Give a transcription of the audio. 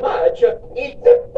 much. It's.